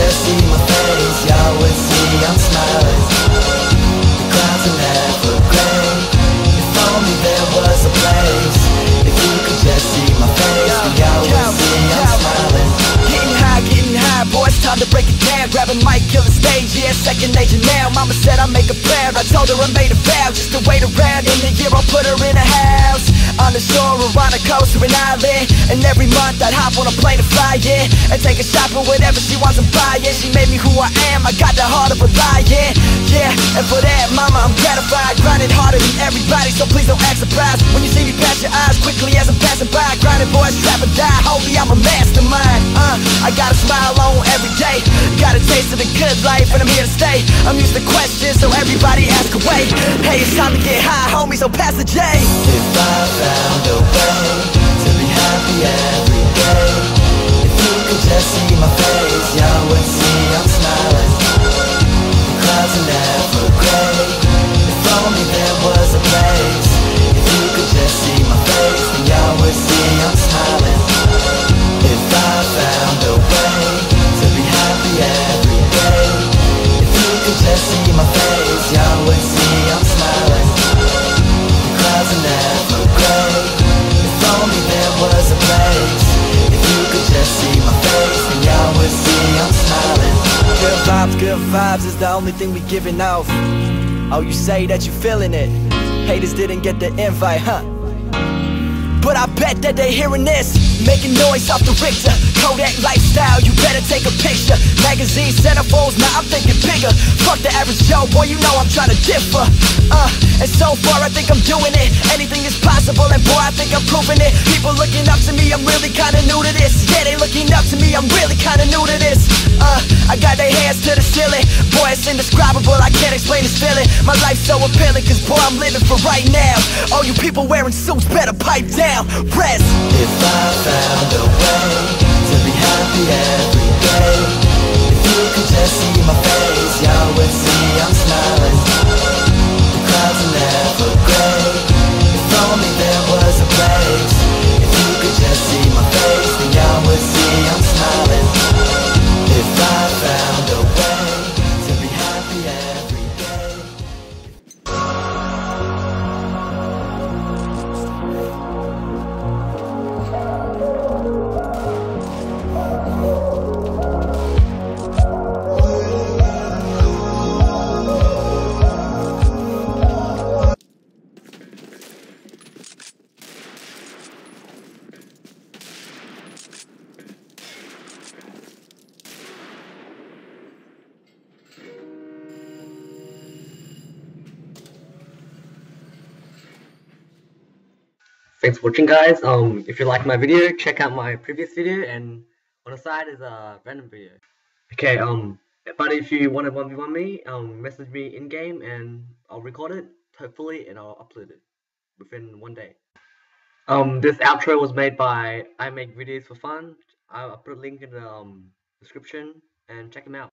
just see my face, y'all would see I'm smiling second nature now. Mama said I make a prayer, I told her I made a vow Just to wait around, in the year I'll put her in a house On the shore or on the coast or an island. And every month I'd hop on a plane to fly, yeah And take her shopping, whatever she wants to buy, yeah. She made me who I am, I got the heart of a lion, yeah. And for that, mama, I'm gratified. Grinding harder than everybody, so please don't act surprised. When you see me pass your eyes quickly as I'm passing by. Grinding boys, trap or die, holy, I'm a mastermind the good life and I'm here to stay. I'm used to questions, so everybody ask away. Hey, it's time to get high, homie, so pass the J. If I found a way to be happy every day vibes, is the only thing we giving off. Oh, you say that you feeling it. Haters didn't get the invite, huh? But I bet that they hearing this. Making noise off the Richter. Kodak lifestyle, you better take a picture. Magazine centerfolds, now I'm thinking bigger. Fuck the average Joe, boy, you know I'm trying to differ. Uh, and so far I think I'm doing it. Anything is possible, and boy, I think I'm proving it. People looking up to me, I'm really kinda new to this. Yeah, they looking up to me, I'm really kinda new to this I got their hands to the ceiling. Boy, it's indescribable, I can't explain this feeling. My life's so appealing, cause boy, I'm living for right now. All you people wearing suits better pipe down. Rest. If I found a way To be happy every Thanks for watching guys. Um, if you like my video, check out my previous video and on the side is a random video. Okay, um, but if you want to 1v1 me, um, message me in game and I'll record it, hopefully, and I'll upload it within one day. Um, this outro was made by I Make Videos for Fun. I'll put a link in the um, description and check them out.